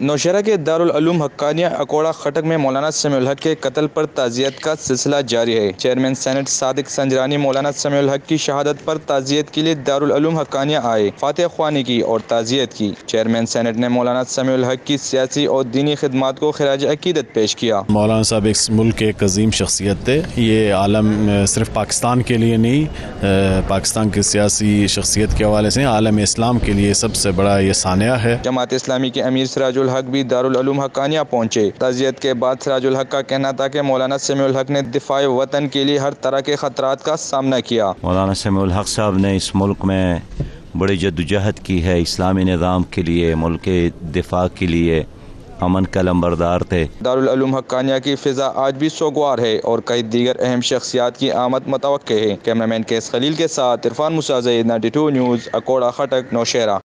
नौशहरा के दारुल हक्कानिया अकोड़ा खटक में मौलाना समीउल हक के कत्ल पर ताज़ियत का सिलसिला जारी है। चेयरमैन सैनट सादिक संजरानी मौलाना समीउल हक की शहादत पर ताज़ियत के लिए दारुल हक्कानिया आए फातह ख्वानी की और ताज़ियत की। चेयरमैन सैनट ने मौलाना समीउल हक की सियासी और दीनी खदमात को खराज अकीदत पेश किया। मौलाना साहब इस मुल्क के एक अजीम शख्सियत थे। ये आलम सिर्फ़ पाकिस्तान के लिए नहीं पाकिस्तान की सियासी शख्सियत के हवाले से आलम इस्लाम के लिए सबसे बड़ा ये सानिया है। जमात इस्लामी के अमीर सराजुल सराजुल हक भी दारुल हकानिया पहुँचे। तजियत के बाद सराजुल हक का कहना था कि मौलाना समीउल हक ने दिफा वतन के लिए हर तरह के ख़तरात का सामना किया। मौलाना समीउल हक साहब ने इस मुल्क में बड़ी जद्दोजहद की है इस्लामी निज़ाम के लिए मुल्क दिफा के लिए अमन का लंबरदार थे। दारुल हकानिया की फिजा आज भी सोगवार है और कई दीगर अहम शख्सियात की आमद मतव है। कैमरामैन केस खलील के साथ Irfan मुसाजद ninety two News Akora Khattak Nowshera